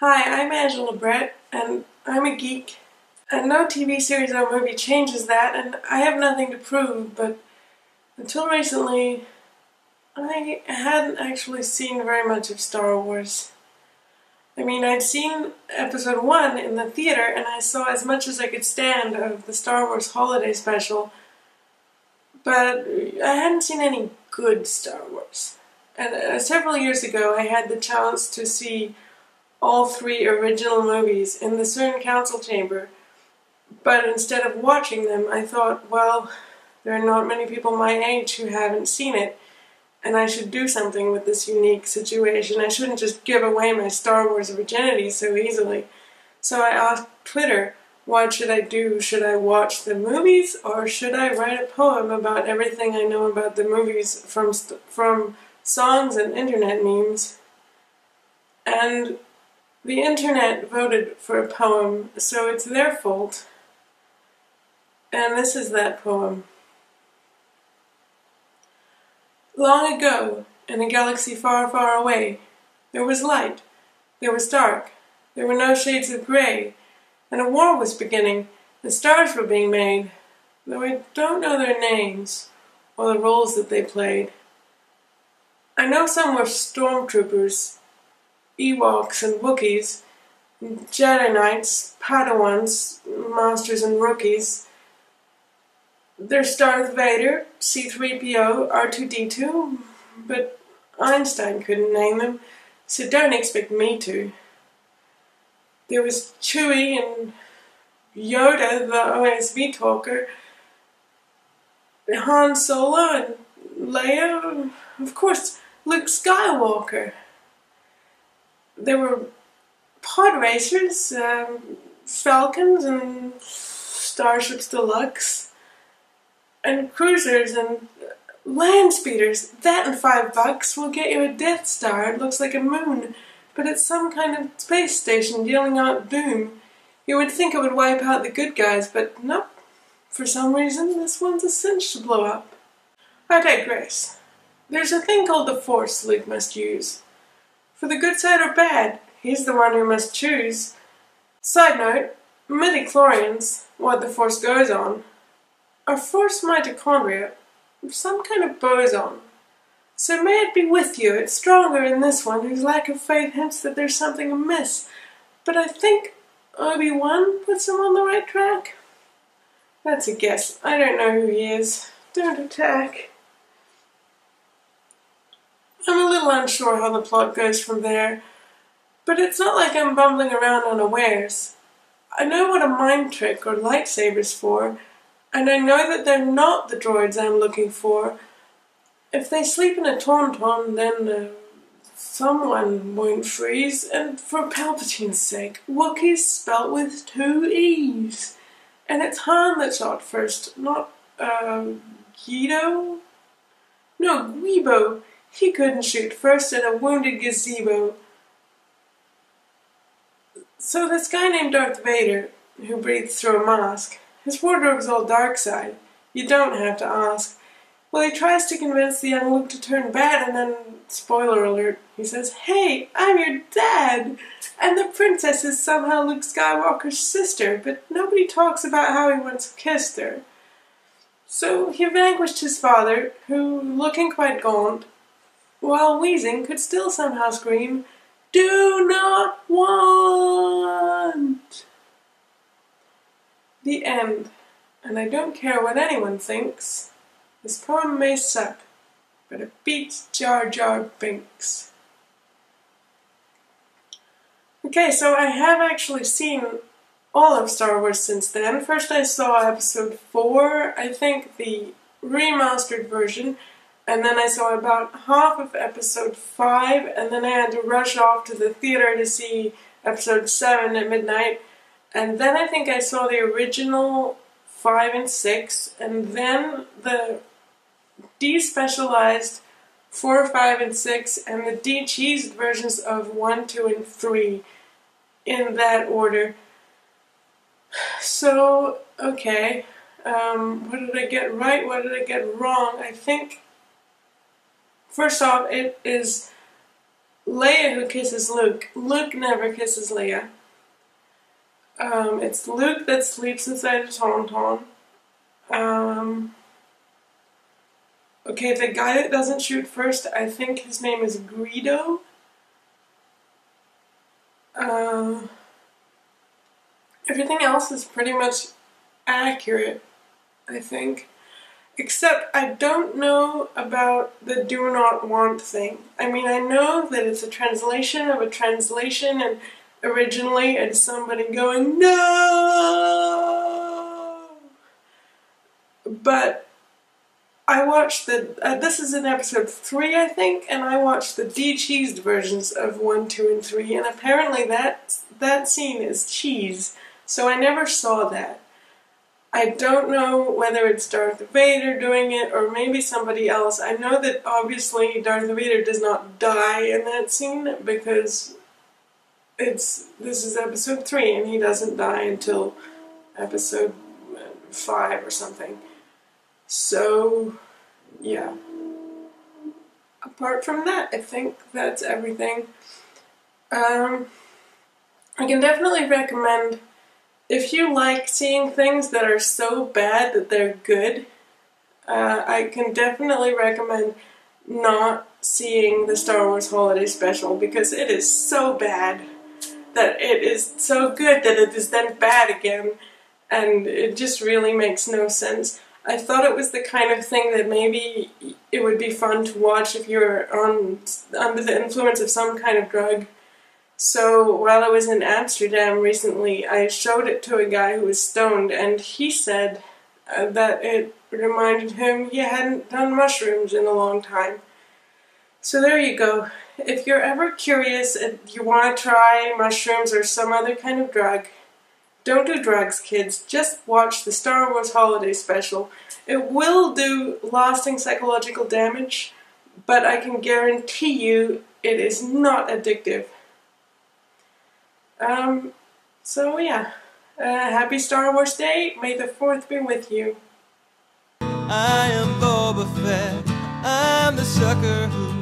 Hi, I'm Angela Brett, and I'm a geek. And no TV series or movie changes that, and I have nothing to prove, but until recently, I hadn't actually seen very much of Star Wars. I mean, I'd seen episode 1 in the theater, and I saw as much as I could stand of the Star Wars holiday special, but I hadn't seen any good Star Wars. And uh, several years ago, I had the chance to see all three original movies in the CERN Council Chamber, but instead of watching them, I thought, well, there are not many people my age who haven't seen it, and I should do something with this unique situation. I shouldn't just give away my Star Wars virginity so easily. So I asked Twitter, what should I do? Should I watch the movies or should I write a poem about everything I know about the movies from from songs and internet memes? And the internet voted for a poem, so it's their fault. And this is that poem. Long ago, in a galaxy far, far away, there was light, there was dark, there were no shades of grey, and a war was beginning, and stars were being made, though I don't know their names or the roles that they played. I know some were stormtroopers, Ewoks and Wookiees, Jedi Knights, Padawans, Monsters and Rookies. There's Darth Vader, C-3PO, R2-D2, but Einstein couldn't name them, so don't expect me to. There was Chewie and Yoda, the OSV talker, Han Solo and Leia, of course, Luke Skywalker. There were pod racers, um, Falcons and Starships Deluxe, and cruisers and land speeders. That and five bucks will get you a Death Star. It looks like a moon but it's some kind of space station dealing out doom. You would think it would wipe out the good guys, but nope. For some reason, this one's a cinch to blow up. I digress. There's a thing called the Force Luke must use. For the good side or bad, he's the one who must choose. Side note, midichlorians, what the Force goes on, are Force mitochondria, some kind of boson. So may it be with you, it's stronger in this one, whose lack of faith hints that there's something amiss. But I think Obi-Wan puts him on the right track. That's a guess. I don't know who he is. Don't attack. I'm a little unsure how the plot goes from there, but it's not like I'm bumbling around unawares. I know what a mind trick or lightsaber's for, and I know that they're not the droids I'm looking for, if they sleep in a tauntaun, then uh, someone won't freeze. And for Palpatine's sake, Wookiee's spelt with two E's. And it's Han that shot first, not, uh, Guido? No, Guibo. He couldn't shoot first at a wounded gazebo. So this guy named Darth Vader, who breathes through a mask, his wardrobe's all dark side. You don't have to ask. Well, he tries to convince the young Luke to turn bad, and then, spoiler alert, he says, Hey, I'm your dad! And the princess is somehow Luke Skywalker's sister, but nobody talks about how he once kissed her. So he vanquished his father, who, looking quite gaunt, while wheezing, could still somehow scream, Do not want! The end. And I don't care what anyone thinks. This poem may suck, but it beats Jar Jar Binks. Okay, so I have actually seen all of Star Wars since then. First I saw episode 4, I think the remastered version, and then I saw about half of episode 5, and then I had to rush off to the theater to see episode 7 at midnight, and then I think I saw the original 5 and 6, and then the despecialized 4, 5, and 6, and the de-cheesed versions of 1, 2, and 3 in that order. So, okay, um, what did I get right? What did I get wrong? I think, first off, it is Leia who kisses Luke. Luke never kisses Leia. Um, it's Luke that sleeps inside a Tauntaun. Um, okay, the guy that doesn't shoot first, I think his name is Greedo. Uh, everything else is pretty much accurate, I think. Except I don't know about the do not want thing. I mean, I know that it's a translation of a translation, and originally it's somebody going, no! But I watched the, uh, this is in episode 3 I think, and I watched the de-cheesed versions of 1, 2, and 3, and apparently that, that scene is cheese, so I never saw that. I don't know whether it's Darth Vader doing it or maybe somebody else. I know that obviously Darth Vader does not die in that scene because it's this is episode 3 and he doesn't die until episode 5 or something. So, yeah. Apart from that, I think that's everything. Um, I can definitely recommend if you like seeing things that are so bad that they're good, uh, I can definitely recommend not seeing the Star Wars Holiday Special because it is so bad that it is so good that it is then bad again and it just really makes no sense. I thought it was the kind of thing that maybe it would be fun to watch if you're on under the influence of some kind of drug so while I was in Amsterdam recently, I showed it to a guy who was stoned, and he said uh, that it reminded him he hadn't done mushrooms in a long time. So there you go. If you're ever curious and you want to try mushrooms or some other kind of drug, don't do drugs, kids. Just watch the Star Wars Holiday Special. It will do lasting psychological damage, but I can guarantee you it is not addictive. Um, so yeah, uh, happy Star Wars Day. May the 4th be with you. I am Boba Fett. I'm the sucker who.